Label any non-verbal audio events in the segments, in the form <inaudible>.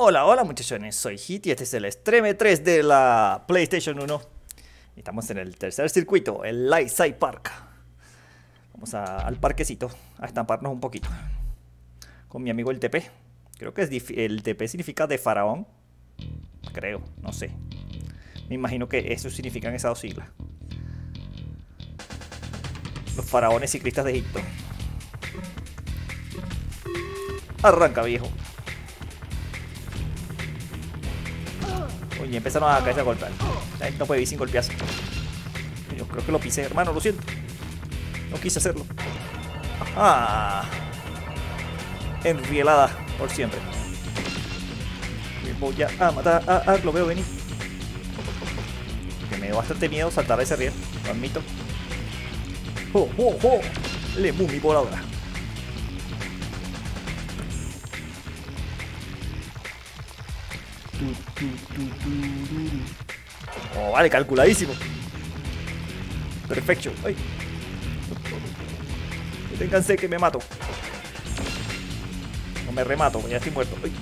Hola, hola muchachones, soy Hit y este es el Extreme 3 de la PlayStation 1 Estamos en el tercer circuito, el Lightside Park. Vamos al parquecito a estamparnos un poquito. Con mi amigo el TP Creo que es el TP significa de faraón. Creo, no sé. Me imagino que eso significan esas dos siglas. Los faraones ciclistas de Egipto. Arranca viejo Oye, empezaron a caerse a golpear. No puede sin golpearse. Yo creo que lo pisé, hermano, lo siento. No quise hacerlo. ¡Ah! Enrielada por siempre. Me voy a matar. Ah, ah, lo veo venir. Que me dio bastante miedo saltar a ese riel, lo admito. ¡Oh, oh, oh! Mumi voladora. Oh, vale, calculadísimo. Perfecto. Ay. Ténganse que me mato. No me remato, ya estoy muerto. Ay.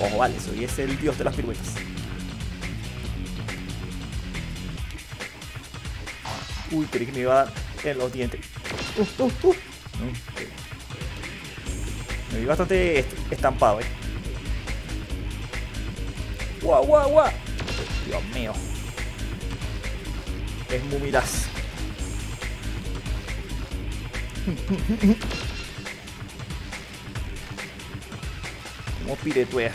Oh, vale, soy ese el dios de las piruetas. Uy, creí que me iba en los dientes. Uh, uh, uh. Me vi bastante estampado, eh. ¡Guau, guau, guau! Dios mío. Es muy miras. Como piretuea.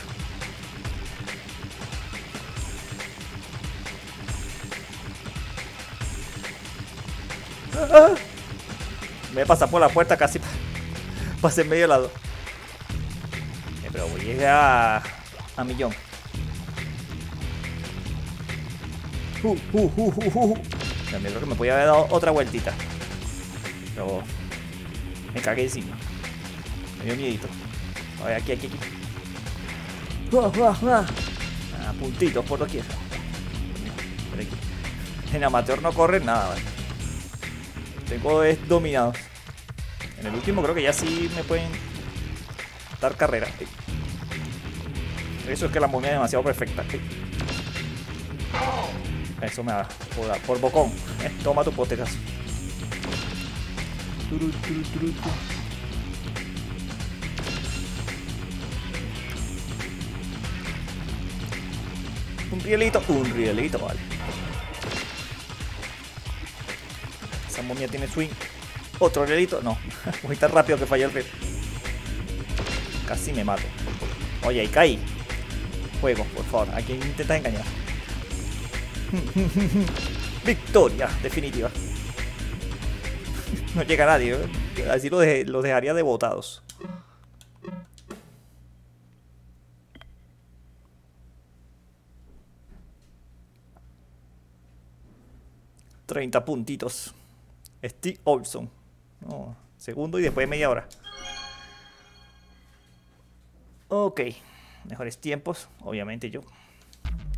¡Ah! Me pasa por la puerta casi pasé medio lado. Eh, pero voy a llegar a, millón. Uh, uh, uh, uh. También creo que me podía haber dado otra vueltita. Pero me cagué encima. Me dio miedito. A ver, aquí, aquí, aquí. Uh, uh, uh. Ah, puntitos por doquier. Por aquí. En amateur no corre nada, ¿vale? Tengo es dominados. En el último creo que ya sí me pueden dar carrera. Eso es que la momia es demasiado perfecta. Eso me da por, por bocón. Eh, toma tu potetas. Un rielito, un rielito, vale. Esa momia tiene swing. Otro rielito, no. <laughs> Voy tan rápido que falló el riel. Casi me mato. Oye, caí. Juego, por favor. ¿A quién intentas engañar? <laughs> Victoria, definitiva. no llega nadie. ¿eh? Así lo, de, lo dejaría de votados. Treinta puntitos. Steve Olson. segundo y después de media hora. Ok. Mejores tiempos. Obviamente yo.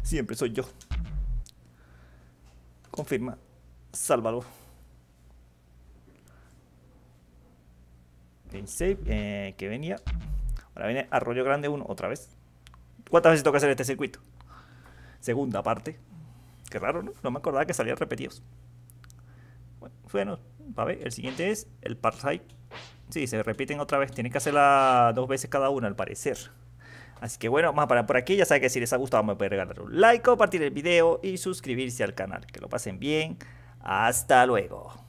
Siempre soy yo. Confirma. Sálvalo. Save, eh, que venía. Ahora viene Arroyo Grande 1 otra vez. ¿Cuántas veces toca hacer este circuito? Segunda parte. Qué raro, ¿no? No me acordaba que salían repetidos. Bueno, a ver, el siguiente es el Parasite. Sí, se repiten otra vez. Tienen que hacerla dos veces cada una, al parecer. Así que bueno, vamos a parar por aquí. Ya saben que si les ha gustado me pueden regalar un like, compartir el video y suscribirse al canal. Que lo pasen bien. Hasta luego.